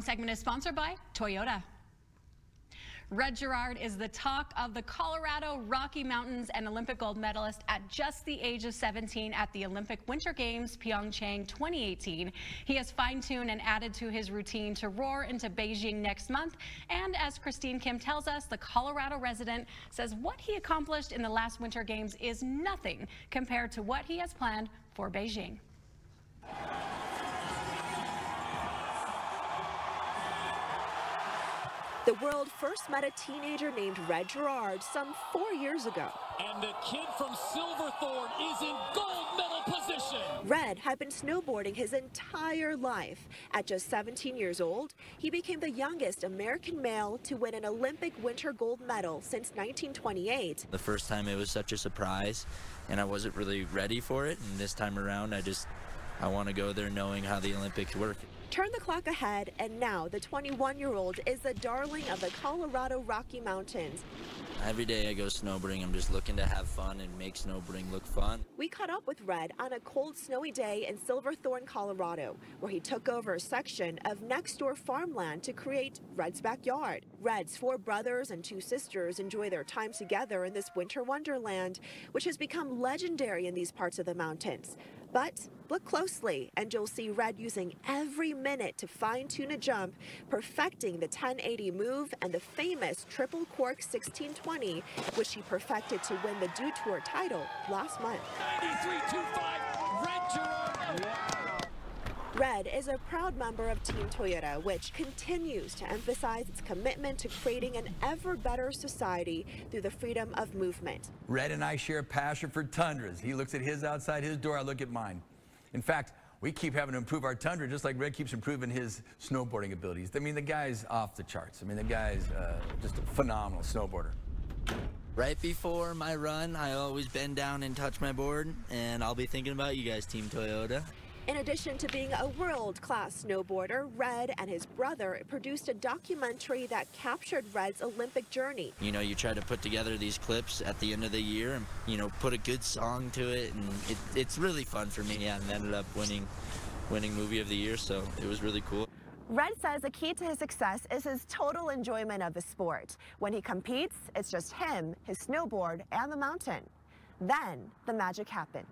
segment is sponsored by Toyota. Red Gerard is the talk of the Colorado Rocky Mountains and Olympic gold medalist at just the age of 17 at the Olympic Winter Games Pyeongchang 2018. He has fine-tuned and added to his routine to roar into Beijing next month. And as Christine Kim tells us, the Colorado resident says what he accomplished in the last Winter Games is nothing compared to what he has planned for Beijing. The world first met a teenager named Red Gerard some four years ago. And the kid from Silverthorne is in gold medal position. Red had been snowboarding his entire life. At just 17 years old, he became the youngest American male to win an Olympic winter gold medal since 1928. The first time it was such a surprise, and I wasn't really ready for it. And this time around, I just I want to go there knowing how the Olympics work. Turn the clock ahead, and now the 21-year-old is the darling of the Colorado Rocky Mountains. Every day I go snowboarding, I'm just looking to have fun and make snowboarding look fun. We caught up with Red on a cold, snowy day in Silverthorne, Colorado, where he took over a section of next door farmland to create Red's backyard. Red's four brothers and two sisters enjoy their time together in this winter wonderland, which has become legendary in these parts of the mountains. But look closely and you'll see Red using every minute to fine-tune a jump, perfecting the 1080 move and the famous triple cork 1620, which he perfected to win the Dew Tour title last month. 93.25, Red Gerard. Red is a proud member of Team Toyota, which continues to emphasize its commitment to creating an ever better society through the freedom of movement. Red and I share a passion for tundras. He looks at his outside his door, I look at mine. In fact, we keep having to improve our tundra just like Red keeps improving his snowboarding abilities. I mean, the guy's off the charts. I mean, the guy's uh, just a phenomenal snowboarder. Right before my run, I always bend down and touch my board, and I'll be thinking about you guys, Team Toyota. In addition to being a world-class snowboarder, Red and his brother produced a documentary that captured Red's Olympic journey. You know, you try to put together these clips at the end of the year and, you know, put a good song to it, and it, it's really fun for me, yeah, and ended up winning, winning Movie of the Year, so it was really cool. Red says the key to his success is his total enjoyment of the sport. When he competes, it's just him, his snowboard, and the mountain. Then the magic happens.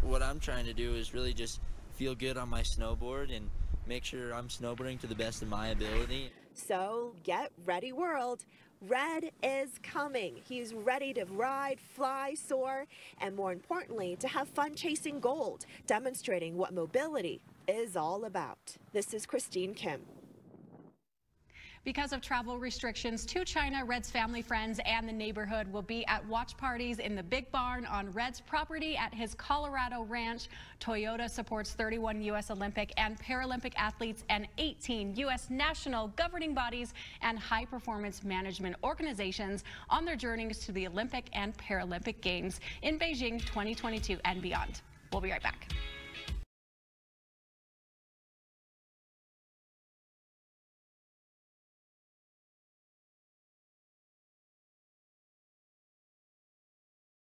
What I'm trying to do is really just feel good on my snowboard and make sure I'm snowboarding to the best of my ability. So get ready, world. Red is coming. He's ready to ride, fly, soar, and more importantly, to have fun chasing gold, demonstrating what mobility is all about. This is Christine Kim. Because of travel restrictions to China, Red's family, friends, and the neighborhood will be at watch parties in the Big Barn on Red's property at his Colorado ranch. Toyota supports 31 U.S. Olympic and Paralympic athletes and 18 U.S. national governing bodies and high performance management organizations on their journeys to the Olympic and Paralympic Games in Beijing 2022 and beyond. We'll be right back.